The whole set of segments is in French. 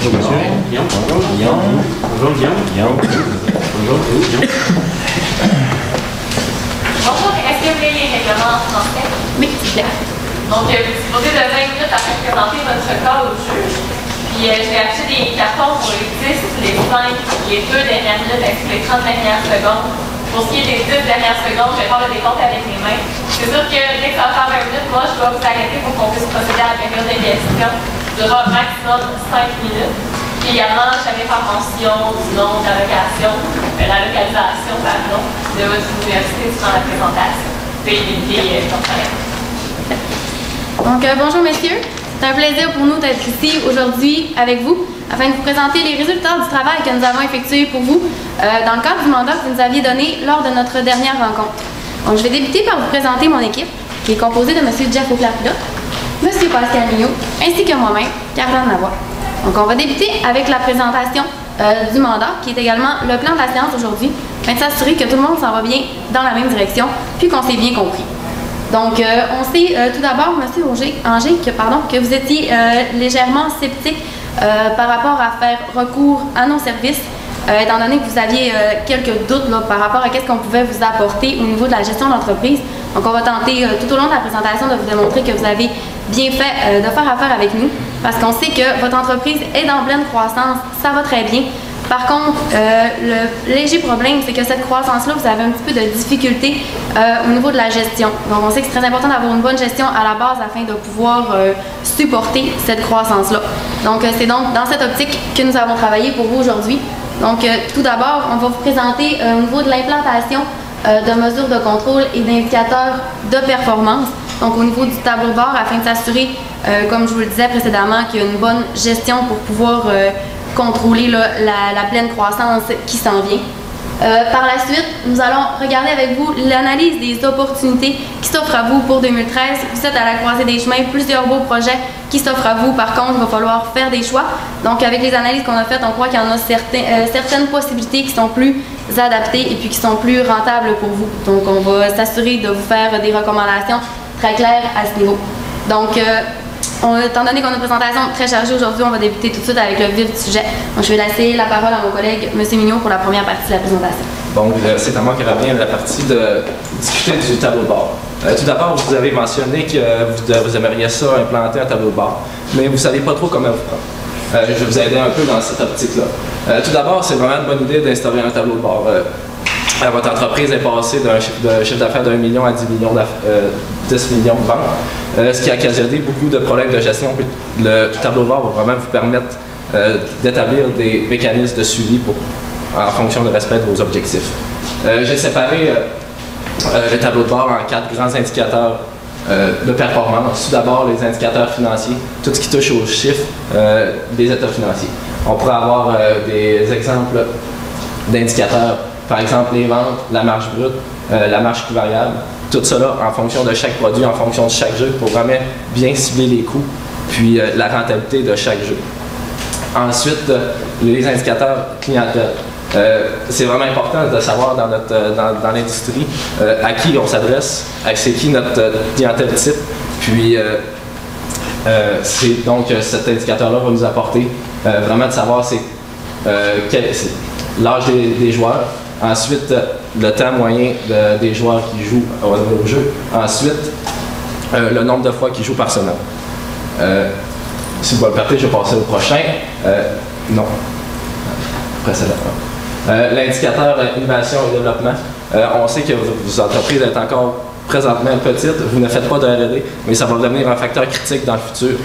Bonjour monsieur. Guillaume. Bonjour Guillaume. Bonjour Guillaume. Guillaume. Bonjour Guillaume. Bonjour, est-ce que vous voulez les règlements en français? Oui, s'il vous plaît. Donc, euh, vous disposez de 20 minutes afin de présenter votre cas au juge. Puis, euh, je vais acheter des cartons pour les 10, les 5, les 2 dernières minutes ainsi que les 30 dernières secondes. Pour ce qui est des 10 dernières secondes, je vais faire le décompte avec mes mains. C'est sûr que dès que ça va faire 20 minutes, moi, je dois vous arrêter pour qu'on puisse procéder à la période de questions. Durera maximum 5 minutes. Puis également, faire mention du nom de la location, euh, la localisation, pardon, de votre université durant la présentation. Euh. Donc, euh, bonjour messieurs. C'est un plaisir pour nous d'être ici aujourd'hui avec vous afin de vous présenter les résultats du travail que nous avons effectué pour vous euh, dans le cadre du mandat que vous nous aviez donné lors de notre dernière rencontre. Donc, je vais débuter par vous présenter mon équipe qui est composée de M. Jeff Auclair-Pilote, M. Pascal Mignot, ainsi que moi-même, Caroline Lavoie. Donc, on va débuter avec la présentation euh, du mandat, qui est également le plan de la séance aujourd'hui, afin de s'assurer que tout le monde s'en va bien dans la même direction, puis qu'on s'est bien compris. Donc, euh, on sait euh, tout d'abord, M. Angers, que, pardon, que vous étiez légèrement sceptique par rapport à faire recours à nos services, étant donné que vous aviez quelques doutes là, par rapport à ce qu'on pouvait vous apporter au niveau de la gestion d'entreprise. Donc, on va tenter tout au long de la présentation de vous démontrer que vous avez bien fait euh, de faire affaire avec nous, parce qu'on sait que votre entreprise est en pleine croissance, ça va très bien. Par contre, euh, le léger problème, c'est que cette croissance-là, vous avez un petit peu de difficulté euh, au niveau de la gestion. Donc, on sait que c'est très important d'avoir une bonne gestion à la base afin de pouvoir euh, supporter cette croissance-là. Donc, c'est donc dans cette optique que nous avons travaillé pour vous aujourd'hui. Donc, tout d'abord, on va vous présenter au niveau de l'implantation de mesures de contrôle et d'indicateurs de performance. Donc, au niveau du tableau bord, afin de s'assurer, euh, comme je vous le disais précédemment, qu'il y a une bonne gestion pour pouvoir euh, contrôler la, pleine croissance qui s'en vient. Euh, par la suite, nous allons regarder avec vous l'analyse des opportunités qui s'offrent à vous pour 2013. Vous êtes à la croisée des chemins, plusieurs beaux projets qui s'offrent à vous. Par contre, il va falloir faire des choix. Donc, avec les analyses qu'on a faites, on croit qu'il y en a certaines possibilités qui sont plus adaptées et puis qui sont plus rentables pour vous. Donc, on va s'assurer de vous faire des recommandations très claires à ce niveau. Donc, euh, étant donné qu'on a une présentation très chargée aujourd'hui, on va débuter tout de suite avec le vif du sujet. Donc, je vais laisser la parole à mon collègue, M. Mignot, pour la première partie de la présentation. Donc, euh, c'est à moi qui revient la partie de discuter du tableau de bord. Euh, tout d'abord, vous avez mentionné que vous, vous aimeriez ça implanter un tableau de bord, mais vous ne savez pas trop comment vous prendre. Euh, je vais vous aider un peu dans cette optique-là. Euh, tout d'abord, c'est vraiment une bonne idée d'instaurer un tableau de bord. Euh, euh, votre entreprise est passée d'un chiffre, de- d'affaires d'un million à 10 millions, euh, 10 millions de ventes, euh, ce qui a occasionné beaucoup de problèmes de gestion? Le tableau de bord va vraiment vous permettre euh, d'établir des mécanismes de suivi en fonction du respect de vos objectifs. J'ai séparé le tableau de bord en quatre grands indicateurs de performance. Tout d'abord, les indicateurs financiers, tout ce qui touche aux chiffres des états financiers. On pourrait avoir des exemples d'indicateurs, par exemple les ventes, la marge brute, euh, la marge coût variable, tout cela en fonction de chaque produit, en fonction de chaque jeu, pour vraiment bien cibler les coûts, puis euh, la rentabilité de chaque jeu. Ensuite, euh, les indicateurs clientèle. C'est vraiment important de savoir dans, notre, dans, l'industrie à qui on s'adresse, à c'est qui notre clientèle type. Puis, c'est donc cet indicateur-là va nous apporter vraiment de savoir c'est, l'âge des joueurs. Ensuite, euh, le temps moyen de- des joueurs qui jouent au, au jeu. Ensuite, euh, le nombre de fois qu'ils jouent par semaine. Euh, si vous le permettez, je vais passer au prochain. Euh, non. Précédent. L'indicateur innovation et développement. On sait que vos, entreprises êtes encore présentement petites, vous ne faites pas de R&D, mais ça va devenir un facteur critique dans le futur.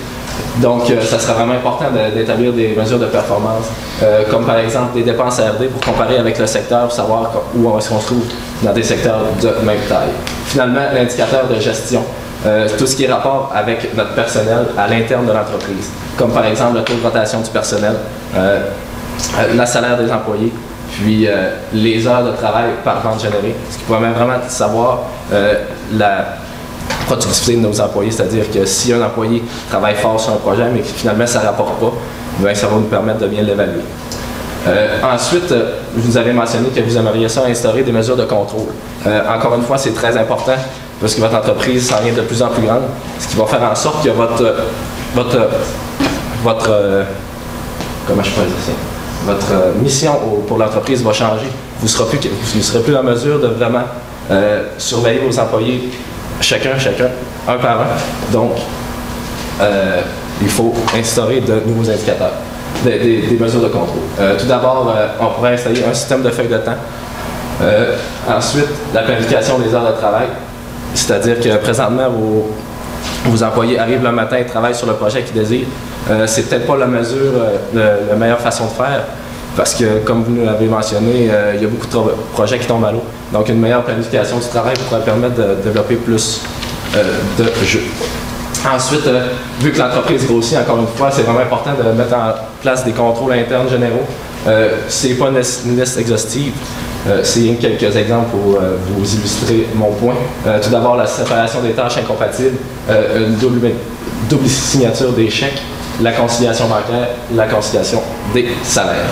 Donc, euh, ça sera vraiment important d'établir des mesures de performance, euh, comme par exemple des dépenses R&D pour comparer avec le secteur, pour savoir où qu'on se trouve dans des secteurs de même taille. Finalement, l'indicateur de gestion. Euh, tout ce qui est rapport avec notre personnel à l'interne de l'entreprise, comme par exemple le taux de rotation du personnel, euh, le salaire des employés, puis les heures de travail par vente générée, ce qui permet vraiment de savoir la productivité de nos employés, c'est-à-dire que si un employé travaille fort sur un projet mais que finalement ça ne rapporte pas, bien, ça va nous permettre de bien l'évaluer. Euh, ensuite, euh, vous avez mentionné que vous aimeriez ça instaurer des mesures de contrôle. Euh, encore une fois, c'est très important parce que votre entreprise s'en vient de plus en plus grande, ce qui va faire en sorte que votre, votre, votre, comment je pourrais dire? Votre mission pour l'entreprise va changer. Vous, ne serez plus en mesure de vraiment surveiller vos employés chacun, chacun, un par un. Donc, euh, il faut instaurer de nouveaux indicateurs, des, mesures de contrôle. Euh, tout d'abord, euh, on pourrait installer un système de feuilles de temps. Ensuite, la planification des heures de travail, c'est-à-dire que présentement, vos, employés arrivent le matin et travaillent sur le projet qu'ils désirent. C'est peut-être pas la mesure, la meilleure façon de faire, parce que, comme vous nous l'avez mentionné, euh, il y a beaucoup de projets qui tombent à l'eau. Donc, une meilleure planification du travail pourrait permettre de développer plus euh, de jeux. Ensuite, euh, vu que l'entreprise grossit, encore une fois, c'est vraiment important de mettre en place des contrôles internes généraux. Euh, c'est pas une liste, exhaustive. C'est quelques exemples pour vous illustrer mon point. Tout d'abord, la séparation des tâches incompatibles, une double signature des chèques, la conciliation bancaire, la conciliation des salaires.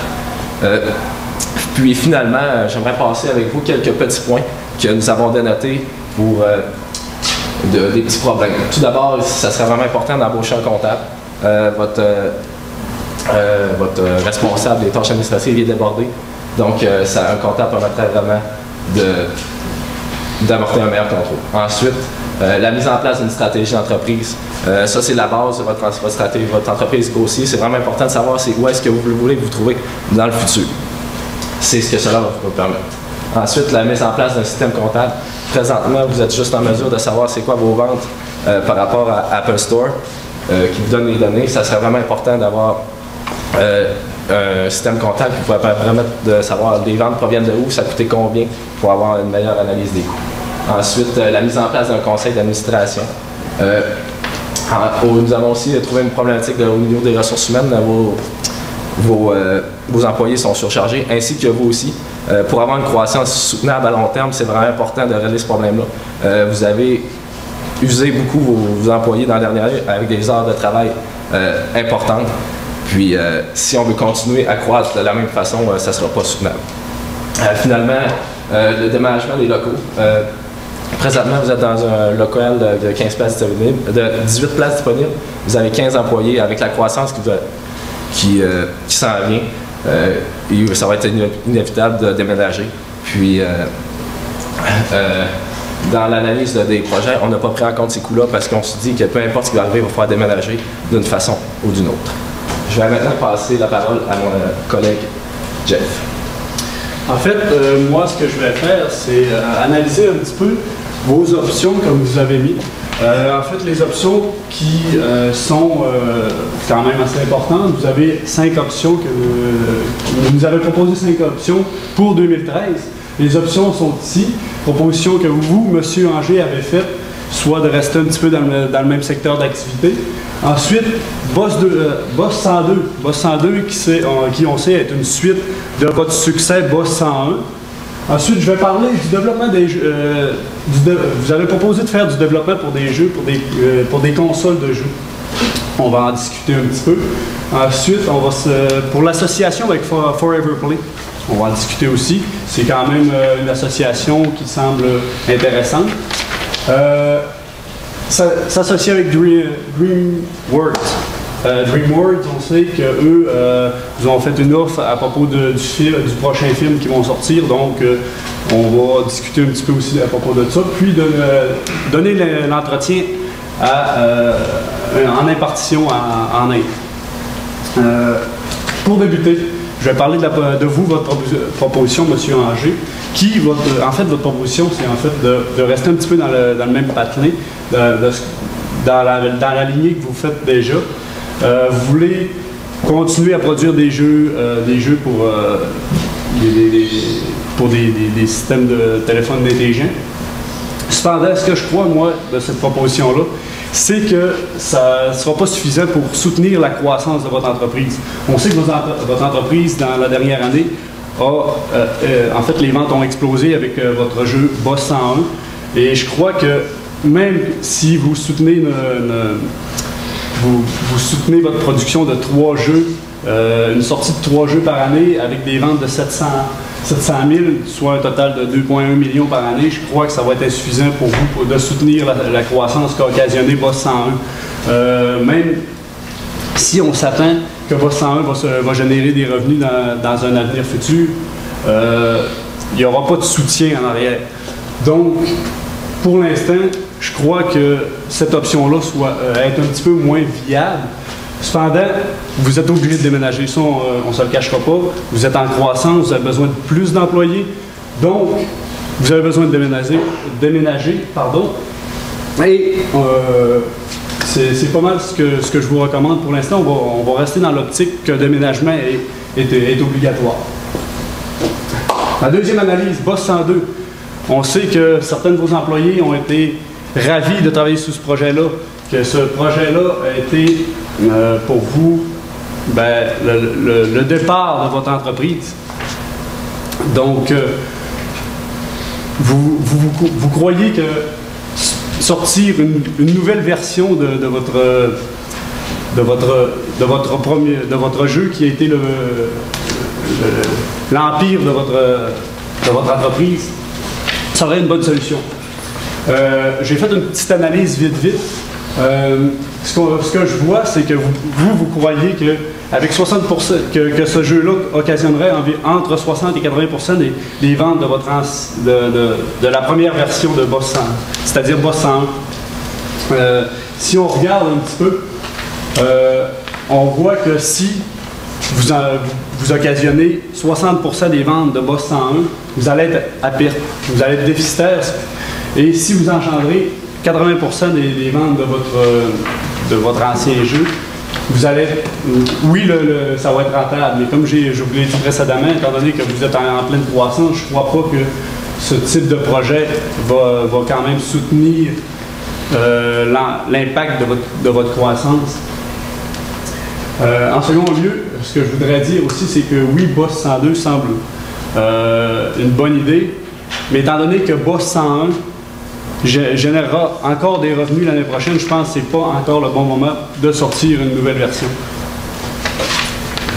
Euh, puis finalement, euh, j'aimerais passer avec vous quelques petits points que nous avons dénotés pour euh, de- des petits problèmes. Tout d'abord, ça serait vraiment important d'embaucher un comptable. Votre, responsable des tâches administratives est débordé. Donc, ça, un comptable permettrait vraiment de, un meilleur contrôle. Ensuite, euh, la mise en place d'une stratégie d'entreprise. Euh, ça, c'est la base de votre, stratégie, votre entreprise grossit. C'est vraiment important de savoir où est-ce que vous voulez vous trouver dans le futur. C'est ce que cela va vous permettre. Ensuite, la mise en place d'un système comptable. Présentement, vous êtes juste en mesure de savoir c'est quoi vos ventes euh, par rapport à Apple Store qui vous donne les données. Ça serait vraiment important d'avoir un système comptable qui pourrait permettre de savoir les ventes proviennent de où, ça coûtait combien pour avoir une meilleure analyse des coûts. Ensuite, euh, la mise en place d'un conseil d'administration. Euh, nous avons aussi trouvé une problématique au niveau des ressources humaines. Vos, vos, euh, employés sont surchargés, ainsi que vous aussi. Euh, pour avoir une croissance soutenable à long terme, c'est vraiment important de régler ce problème-là. Euh, vous avez usé beaucoup vos, employés dans la dernière année avec des heures de travail euh, importantes. Puis, euh, si on veut continuer à croître de la même façon, euh, ça ne sera pas soutenable. Euh, finalement, euh, le déménagement des locaux. Présentement, vous êtes dans un local de, de 15 places disponibles, de 18 places disponibles. Vous avez 15 employés avec la croissance qui, euh, s'en vient. euh, ça va être iné- inévitable de déménager. Puis, euh, dans l'analyse de- des projets, on n'a pas pris en compte ces coûts-là parce qu'on se dit que peu importe ce qui va arriver, il va falloir déménager d'une façon ou d'une autre. Je vais maintenant passer la parole à mon collègue Jeff. En fait, moi, ce que je vais faire, c'est analyser un petit peu vos options comme vous avez mis. Euh, en fait, les options qui euh, sont euh, quand même assez importantes, vous avez cinq options que vous nous avez proposé cinq options pour 2013. Les options sont ici. Proposition que vous, Monsieur Anger, avez faite, soit de rester un petit peu dans le, même secteur d'activité. Ensuite, Boss, de, euh, Boss 102. Boss 102 qui, c'est- euh, qui, on sait, est une suite de votre succès Boss 101. Ensuite, je vais parler du développement des jeux. euh, vous avez proposé de faire du développement pour des jeux, pour des, euh, pour des consoles de jeux. On va en discuter un petit peu. Ensuite, on va se, pour l'association avec For- Forever Play, on va en discuter aussi. C'est quand même euh, une association qui semble intéressante. S'a- S'associer avec Dream, DreamWorks. DreamWorks, on sait qu'eux nous ont fait une offre à propos du, film, du prochain film qui vont sortir, donc euh, on va discuter un petit peu aussi à propos de ça, puis de euh, donner le- l'entretien euh, en impartition en, en Inde. Pour débuter, je vais parler de, vous, votre propo- proposition, M. Anger, qui, en fait, votre proposition, c'est en fait de, rester un petit peu dans le, même patelin, dans, la, dans la lignée que vous faites déjà. Vous voulez continuer à produire des jeux, euh, des jeux pour, euh, des, pour des, systèmes de téléphone intelligents. Cependant, ce que je crois, moi, de cette proposition-là, c'est que ça ne sera pas suffisant pour soutenir la croissance de votre entreprise. On sait que votre, entre- votre entreprise, dans la dernière année, a, euh, en fait, les ventes ont explosé avec votre jeu Boss 101. Et je crois que même si vous soutenez une- vous, soutenez votre production de trois jeux, euh, une sortie de trois jeux par année avec des ventes de 700, 700 000, soit un total de 2,1 millions par année, je crois que ça va être insuffisant pour vous de soutenir la, croissance qu'a occasionné Boss 101. Euh, même si on s'attend que Boss 101 va, générer des revenus dans, dans un avenir futur, euh, il n'y aura pas de soutien en arrière. Donc, pour l'instant, je crois que cette option-là soit euh, être un petit peu moins viable. Cependant, vous êtes obligé de déménager, ça, on ne se le cachera pas. Vous êtes en croissance, vous avez besoin de plus d'employés. Donc, vous avez besoin de déménager, déménager pardon. Et euh, c'est pas mal ce que, ce que je vous recommande pour l'instant. On va, on va rester dans l'optique que déménagement est, est- est obligatoire. La deuxième analyse, Boss 102. On sait que certains de vos employés ont été ravis de travailler sur ce projet-là, que ce projet-là a été euh, pour vous ben, le, départ de votre entreprise. Donc, euh, vous, croyez que sortir une, nouvelle version de, votre, jeu qui a été le- le- l'empire de votre, de votre entreprise, ça serait une bonne solution. Euh, J'ai fait une petite analyse vite, vite. Euh, ce, que je vois, c'est que vous, vous, croyez que avec 60%, que, ce jeu-là occasionnerait entre 60 et 80% des, des ventes de, votre de, la première version de Boss 100, c'est-à-dire Boss 101. Euh, si on regarde un petit peu, euh, on voit que si vous, vous occasionnez 60% des ventes de Boss 101, vous allez être à perte, vous allez être déficitaire. Et si vous engendrez 80% des, ventes de votre, euh, de votre ancien jeu, vous allez, oui, le- ça va être rentable, mais comme je vous l'ai dit précédemment, étant donné que vous êtes en, pleine croissance, je ne crois pas que ce type de projet va, va quand même soutenir euh, l'impact de votre, de votre croissance. Euh, en second lieu, ce que je voudrais dire aussi, c'est que oui, Boss 102 semble une bonne idée, mais étant donné que Boss 101 gé- générera encore des revenus l'année prochaine, je pense que ce n'est pas encore le bon moment de sortir une nouvelle version.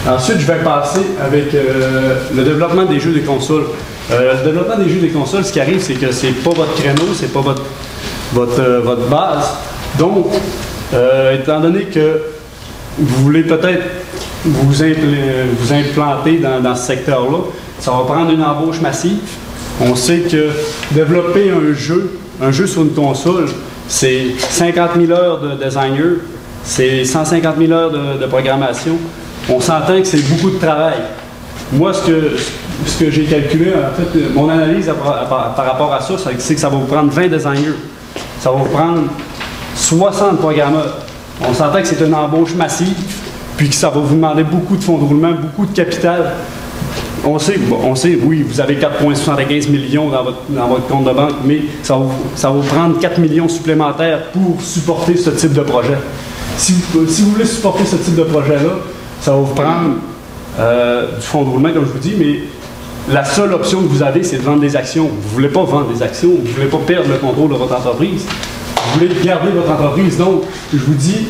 Ensuite, je vais passer avec euh, le développement des jeux des consoles. Euh, le développement des jeux des consoles, ce qui arrive, c'est que c'est pas votre créneau, c'est pas votre, votre, euh, votre base. Donc, étant donné que vous voulez peut-être vous, vous implanter dans, dans ce secteur-là, ça va prendre une embauche massive. On sait que développer un jeu, un jeu sur une console, c'est 50 000 heures de designer, c'est 150 000 heures de, programmation. On s'entend que c'est beaucoup de travail. Moi, ce que, j'ai calculé, en fait, mon analyse par, par rapport à ça, c'est que ça va vous prendre 20 designers. Ça va vous prendre 60 programmeurs. On s'entend que c'est une embauche massive, puis que ça va vous demander beaucoup de fonds de roulement, beaucoup de capital. On sait, on sait, oui, vous avez 4,75 millions dans votre, compte de banque, mais ça va, vous- prendre 4 millions supplémentaires pour supporter ce type de projet. Si vous, si vous voulez supporter ce type de projet-là, ça va vous prendre euh, du fonds de roulement, comme je vous dis, mais la seule option que vous avez, c'est de vendre des actions. Vous ne voulez pas vendre des actions, vous ne voulez pas perdre le contrôle de votre entreprise. Vous voulez garder votre entreprise. Donc, je vous dis,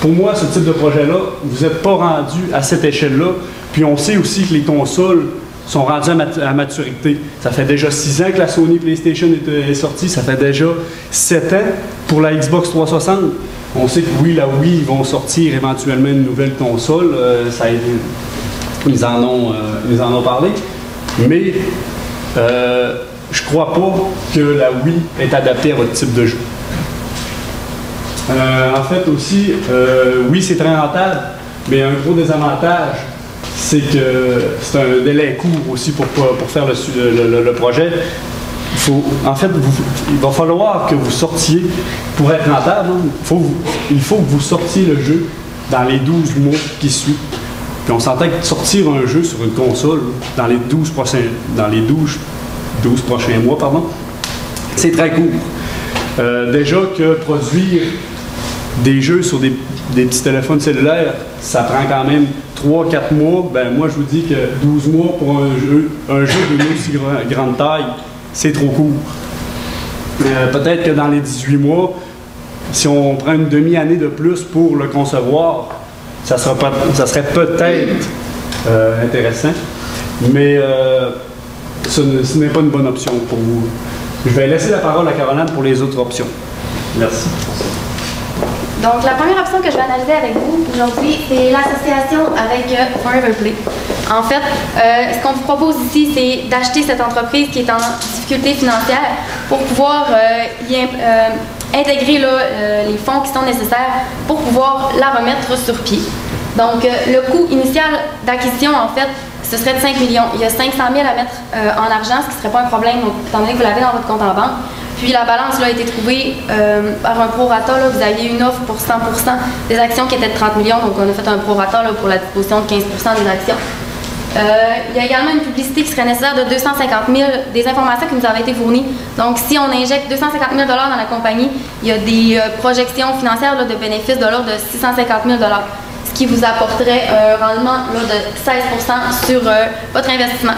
pour moi, ce type de projet-là, vous n'êtes pas rendu à cette échelle-là. Puis on sait aussi que les consoles sont rendues à, mat- à maturité. Ça fait déjà 6 ans que la Sony PlayStation est, est sortie. Ça fait déjà 7 ans pour la Xbox 360. On sait que oui, la Wii, ils vont sortir éventuellement une nouvelle console. Euh, ça ils, en ont, euh, ils en ont parlé. Mais euh, je crois pas que la Wii est adaptée à votre type de jeu. Euh, en fait aussi, euh, oui, c'est très rentable, mais un gros désavantage, c'est que c'est un délai court aussi pour, pour faire le, projet. En fait, il va falloir que vous sortiez, pour être rentable, hein, il, faut, vous- il faut que vous sortiez le jeu dans les 12 mois qui suivent. Puis on s'entend que sortir un jeu sur une console dans les 12 prochains, dans les 12, 12 prochains mois, pardon, c'est très court. Euh, déjà que produire des jeux sur des, petits téléphones cellulaires, ça prend quand même 3-4 mois. Ben moi, je vous dis que 12 mois pour un jeu, un jeu d'une aussi gra- grande taille, c'est trop court. Euh, Peut-être que dans les 18 mois, si on prend une demi-année de plus pour le concevoir, ça, sera ça serait peut-être euh, intéressant. Mais euh, ce n'est pas une bonne option pour vous. Je vais laisser la parole à Caroline pour les autres options. Merci. Donc, la première option que je vais analyser avec vous aujourd'hui, c'est l'association avec euh, Forever Play. En fait, euh, ce qu'on vous propose ici, c'est d'acheter cette entreprise qui est en difficulté financière pour pouvoir euh, y intégrer les fonds qui sont nécessaires pour pouvoir la remettre sur pied. Donc, le coût initial d'acquisition, en fait, ce serait de 5 millions. Il y a 500 000 à mettre en argent, ce qui ne serait pas un problème, étant donné que vous l'avez dans votre compte en banque. Puis la balance a été trouvée euh, par un prorata. Vous aviez une offre pour 100% des actions qui étaient de 30 millions, donc on a fait un prorata pour la disposition de 15% des actions. Euh, il y a également une publicité qui serait nécessaire de 250 000, des informations qui nous avaient été fournies. Donc, si on injecte 250 000 dans la compagnie, il y a des euh, projections financières de bénéfices de l'ordre de 650 000 ce qui vous apporterait un rendement de 16% sur votre investissement.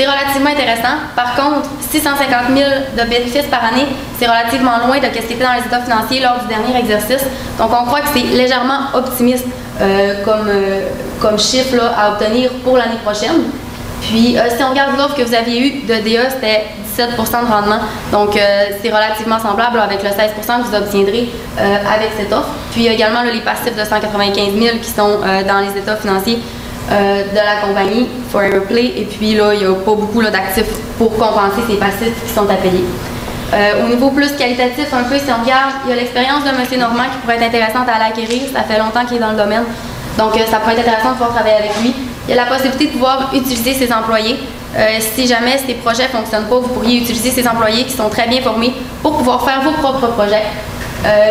C'est relativement intéressant. Par contre, 650 000 de bénéfices par année, c'est relativement loin de ce qui était dans les états financiers lors du dernier exercice. Donc, on croit que c'est légèrement optimiste euh, comme, euh, comme chiffre à obtenir pour l'année prochaine. Puis, euh, si on regarde l'offre que vous aviez eue de DA, c'était 17 de rendement. Donc, c'est relativement semblable avec le 16% que vous obtiendrez avec cette offre. Puis, il y a également là, les passifs de 195 000 qui sont dans les états financiers euh, de la compagnie Forever Play. Et puis, là, il n'y a pas beaucoup d'actifs pour compenser ces passifs qui sont à payer. Euh, au niveau plus qualitatif, un peu, si on regarde, il y a l'expérience de M. Normand qui pourrait être intéressante à l'acquérir. Ça fait longtemps qu'il est dans le domaine. Donc, euh, ça pourrait être intéressant de pouvoir travailler avec lui. Il y a la possibilité de pouvoir utiliser ses employés. Si jamais ces projets ne fonctionnent pas, vous pourriez utiliser ces employés qui sont très bien formés pour pouvoir faire vos propres projets.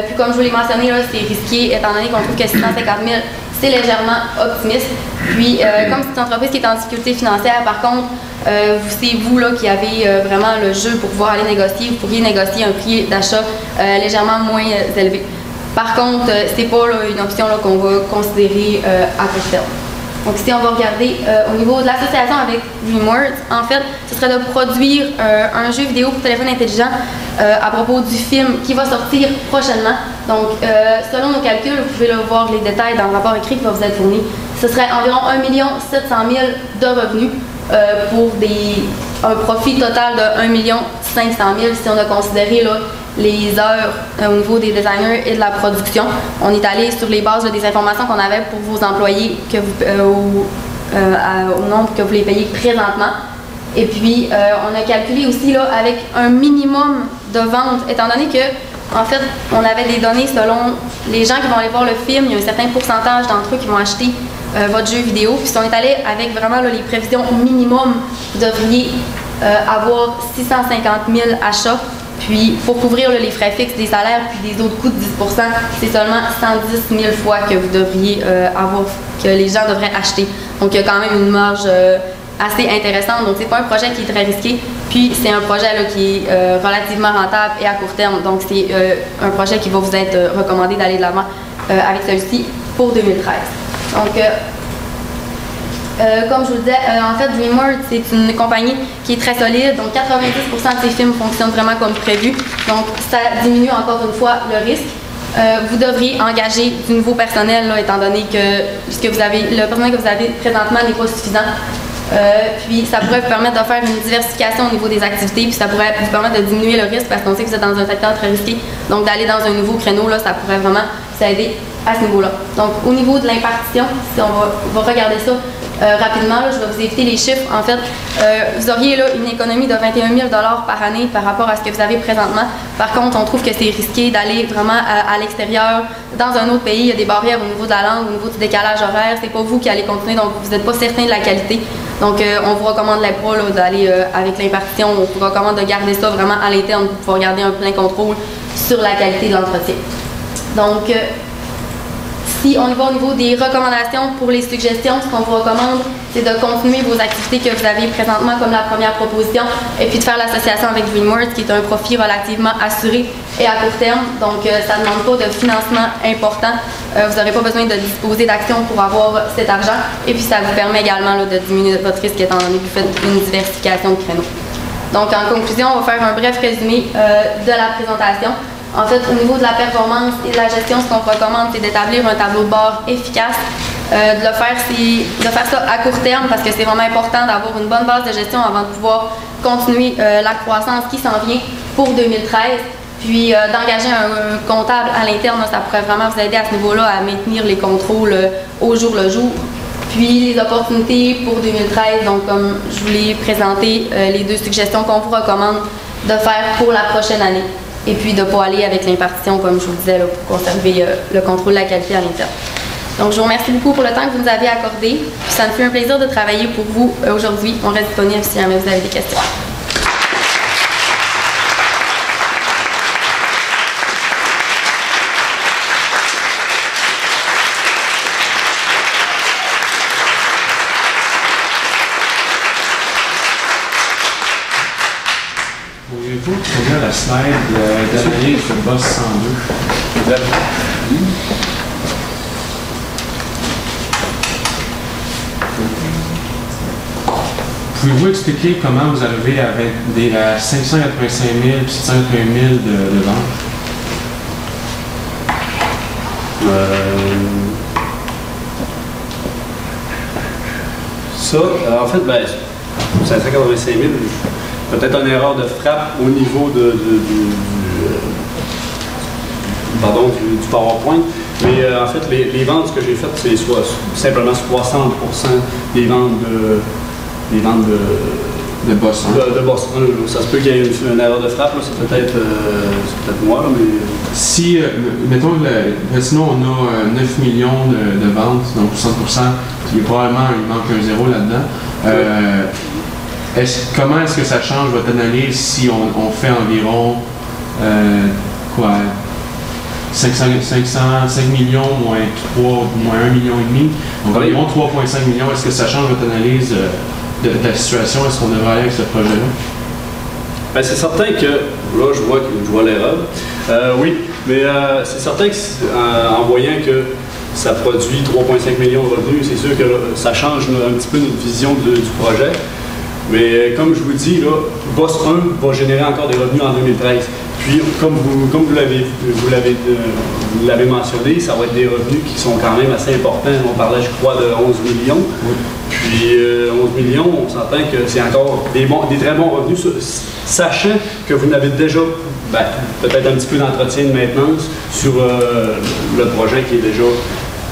Puis comme je vous l'ai mentionné, c'est risqué étant donné qu'on trouve que 650 000, c'est légèrement optimiste. Puis euh, comme c'est une entreprise qui est en difficulté financière, par contre, euh, c'est vous là, qui avez euh, vraiment le jeu pour pouvoir aller négocier. Vous pourriez négocier un prix d'achat légèrement moins élevé. Par contre, c'est pas là, une option qu'on va considérer à court terme. Donc, si on va regarder euh, au niveau de l'association avec DreamWorks, en fait, ce serait de produire euh, un jeu vidéo pour téléphone intelligent euh, à propos du film qui va sortir prochainement. Donc, selon nos calculs, vous pouvez le voir les détails dans le rapport écrit qui va vous être fourni. Ce serait environ 1 700 000 de revenus pour des, un profit total de 1 500 000 si on a considéré là, les heures euh, au niveau des designers et de la production. On est allé sur les bases des informations qu'on avait pour vos employés euh, au, euh, au nombre que vous les payez présentement. Et puis, on a calculé aussi là, avec un minimum de ventes, étant donné que, en fait, on avait des données selon les gens qui vont aller voir le film, il y a un certain pourcentage d'entre eux qui vont acheter votre jeu vidéo. Puis si on est allé avec vraiment là, les prévisions minimum, vous devriez avoir 650 000 achats. Puis pour couvrir les frais fixes des salaires puis des autres coûts de 10% c'est seulement 110 000 fois que vous devriez euh, avoir, que les gens devraient acheter. Donc il y a quand même une marge euh, assez intéressante. Donc c'est pas un projet qui est très risqué. Puis c'est un projet qui est euh, relativement rentable et à court terme. Donc c'est un projet qui va vous être recommandé d'aller de l'avant avec celui-ci pour 2013. Donc euh, comme je vous disais, euh, en fait, DreamWorks, c'est une compagnie qui est très solide. Donc, 90% de ses films fonctionnent vraiment comme prévu. Donc, ça diminue encore une fois le risque. Euh, vous devriez engager du nouveau personnel, étant donné que ce vous avez, le personnel que vous avez présentement n'est pas suffisant. Euh, puis, ça pourrait vous permettre de faire une diversification au niveau des activités, puis ça pourrait vous permettre de diminuer le risque parce qu'on sait que vous êtes dans un secteur très risqué. Donc, d'aller dans un nouveau créneau, là, ça pourrait vraiment vous aider à ce niveau-là. Donc, au niveau de l'impartition, si on va regarder ça euh, rapidement, je vais vous éviter les chiffres. En fait, euh, vous auriez là une économie de 21 000 par année par rapport à ce que vous avez présentement. Par contre, on trouve que c'est risqué d'aller vraiment à, l'extérieur, dans un autre pays. Il y a des barrières au niveau de la langue, au niveau du décalage horaire. C'est pas vous qui allez continuer, donc vous n'êtes pas certain de la qualité. Donc, euh, on vous recommande là, d'aller avec l'impartition. On vous recommande de garder ça vraiment à l'interne pour pouvoir garder un plein contrôle sur la qualité de l'entretien. Donc, si on y va au niveau des recommandations pour les suggestions, ce qu'on vous recommande, c'est de continuer vos activités que vous avez présentement comme la première proposition et puis de faire l'association avec DreamWorks qui est un profit relativement assuré et à court terme. Donc, euh, ça ne demande pas de financement important. Euh, vous n'aurez pas besoin de disposer d'actions pour avoir cet argent. Et puis, ça vous permet également de diminuer votre risque étant donné que vous une diversification de créneaux. Donc, en conclusion, on va faire un bref résumé euh, de la présentation. En fait, au niveau de la performance et de la gestion, ce qu'on recommande, c'est d'établir un tableau de bord efficace. Euh, de, le faire, de faire ça à court terme parce que c'est vraiment important d'avoir une bonne base de gestion avant de pouvoir continuer euh, la croissance qui s'en vient pour 2013. Puis euh, d'engager un, un comptable à l'interne, ça pourrait vraiment vous aider à ce niveau-là à maintenir les contrôles au jour le jour. Puis les opportunités pour 2013, donc comme je vous l'ai présenté, les deux suggestions qu'on vous recommande de faire pour la prochaine année. Et puis de ne pas aller avec l'impartition, comme je vous le disais, pour conserver euh, le contrôle de la qualité à l'interne. Donc je vous remercie beaucoup pour le temps que vous nous avez accordé. Puis ça me fait un plaisir de travailler pour vous euh, aujourd'hui. On reste disponible si jamais vous avez des questions. Pouvez-vous trouver la slide euh, d'analyse de boss 102? Pouvez-vous expliquer comment vous arrivez à, vingt- des, à 585 000 puis 780 000 de, ventes? Euh, Ça, en fait, ben, 585 000, peut-être une erreur de frappe au niveau de, du, euh, pardon, du, PowerPoint. Mais euh, en fait, les, les ventes que j'ai faites, c'est soit simplement 60% des ventes de, des ventes de, De boss 102. de, de Boss 1. là. Ça se peut qu'il y ait une, une erreur de frappe, là. c'est peut-être euh, moi, là, mais Si, euh, mettons, le- sinon on a euh, 9 millions de, de ventes, donc 60% il probablement, il manque un zéro là-dedans. Euh, comment est-ce que ça change votre analyse si on, on fait environ, euh, quoi, 500, 500, 5 millions moins 3, moins 1 million et demi, donc environ 3,5 millions, est-ce que ça change votre analyse euh, de, la situation? Est-ce qu'on devrait aller avec ce projet-là? Ben, c'est certain que, là, je vois, je vois l'erreur. Euh, oui, mais euh, c'est certain que en, en voyant que ça produit 3,5 millions de revenus, c'est sûr que ça change un petit peu notre vision du projet. Mais euh, comme je vous dis, là, Boss 1 va générer encore des revenus en 2013. Puis, comme vous, comme vous l'avez vous l'avez euh, vous l'avez mentionné, ça va être des revenus qui sont quand même assez importants. On parlait, je crois, de 11 millions. Puis euh, 11 millions, on s'entend que c'est encore des, bons, des très bons revenus, sa- sachant que vous n'avez déjà ben, peut-être un petit peu d'entretien de maintenance sur euh, le projet qui est déjà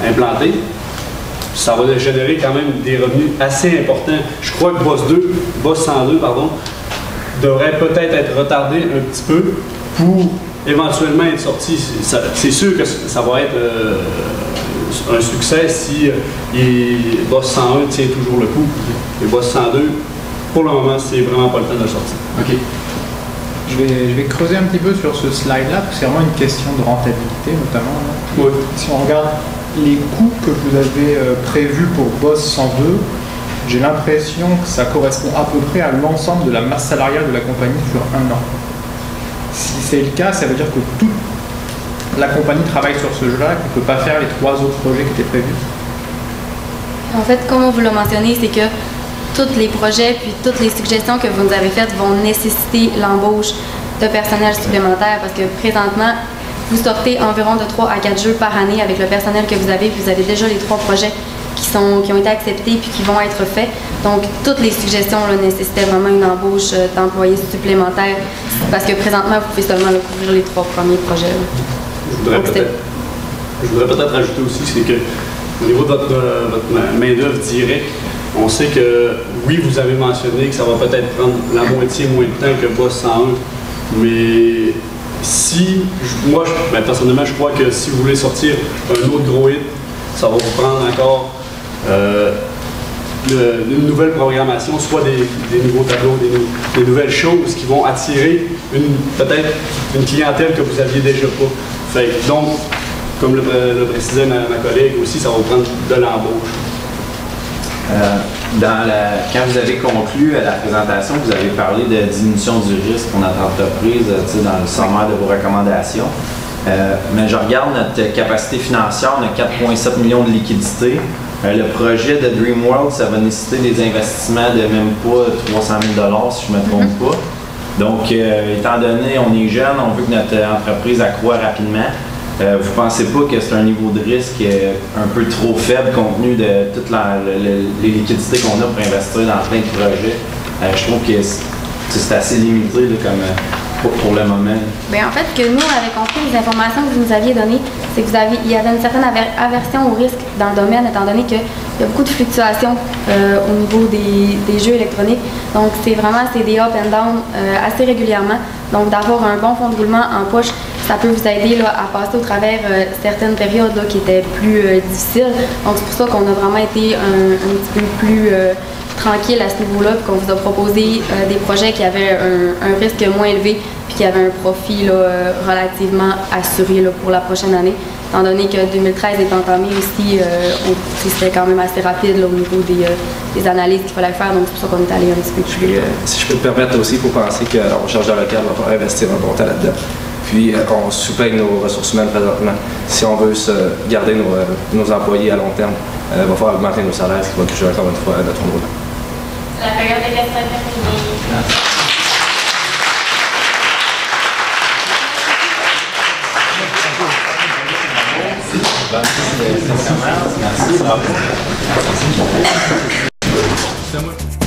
implanté. Ça va générer quand même des revenus assez importants. Je crois que Boss 2, Boss 102, pardon, devrait peut-être être retardé un petit peu pour éventuellement être sorti. C'est sûr que ça va être euh, un succès si euh, il- Boss 101 tient toujours le coup. Et Boss 102, pour le moment, c'est vraiment pas le temps de le sortir. OK. Je vais, je vais creuser un petit peu sur ce slide-là, parce que c'est vraiment une question de rentabilité notamment. Oui. Si on regarde les coûts que vous avez euh, prévus pour Boss 102, j'ai l'impression que ça correspond à peu près à l'ensemble de la masse salariale de la compagnie sur un an. C'est le cas, ça veut dire que toute la compagnie travaille sur ce jeu-là qu'on ne peut pas faire les trois autres projets qui étaient prévus. En fait, comme vous l'a mentionné, c'est que tous les projets puis toutes les suggestions que vous nous avez faites vont nécessiter l'embauche de personnel supplémentaire parce que présentement, vous sortez environ de 3 à 4 jeux par année avec le personnel que vous avez. puis Vous avez déjà les trois projets qui, sont, qui ont été acceptés puis qui vont être faits. Donc, toutes les suggestions là, nécessitaient vraiment une embauche euh, d'employés supplémentaires parce que présentement, vous pouvez seulement là, couvrir les trois premiers projets. Je voudrais peut-être rajouter aussi, c'est que au niveau de votre, euh, votre main-d'œuvre directe, on sait que oui, vous avez mentionné que ça va peut-être prendre la moitié moins de temps que Boss 101, mais si, moi, je- ben, personnellement, je crois que si vous voulez sortir un autre gros hit, ça va vous prendre encore euh, une nouvelle programmation, soit des, nouveaux tableaux, des, nou- des nouvelles choses qui vont attirer peut-être une clientèle que vous aviez déjà pas. Fait donc, comme le, précisait ma, collègue aussi, ça va prendre de l'embauche. Euh, quand vous avez conclu à la présentation, vous avez parlé de diminution du risque pour notre entreprise euh, dans le sommaire de vos recommandations. Euh, mais je regarde notre capacité financière, on a 4,7 millions de liquidités. Euh, le projet de Dreamworld, ça va nécessiter des investissements de même pas 300 000 si je ne me trompe pas. Donc, euh, étant donné on est jeune, on veut que notre entreprise accroît rapidement. Euh, vous pensez pas que c'est un niveau de risque un peu trop faible compte tenu de toutes les liquidités qu'on a pour investir dans plein de projets? Euh, je trouve que c'est assez limité là, comme, pour, pour le moment? Bien, en fait, que nous, on avait compris les informations que vous nous aviez données, c'est que il y avait une certaine aver- aversion au risque dans le domaine, étant donné qu'il y a beaucoup de fluctuations euh, au niveau des, jeux électroniques. Donc, c'est vraiment c'est des up and down euh, assez régulièrement. Donc, d'avoir un bon fond de roulement en poche, ça peut vous aider là, à passer au travers euh, certaines périodes qui étaient plus difficiles. Donc, c'est pour ça qu'on a vraiment été un, petit peu plus tranquille à ce niveau-là, qu'on vous a proposé des projets qui avaient un, risque moins élevé, qui avaient un profit là, euh, relativement assuré là, pour la prochaine année, étant donné que 2013 est entamé aussi, euh, c'était quand même assez rapide là, au niveau des, euh, des analyses qu'il fallait faire, donc c'est pour ça qu'on est allé un petit peu plus Puis, euh, si je peux me permettre aussi, il faut penser qu'en recherche de local, va falloir investir un bon temps là-dedans. Puis, euh, on sous-paye nos ressources humaines présentement. Si on veut se garder nos, euh, nos employés à long terme, il va falloir augmenter nos salaires, ce qui va toucher encore une fois notre roulement. La période de questions Thank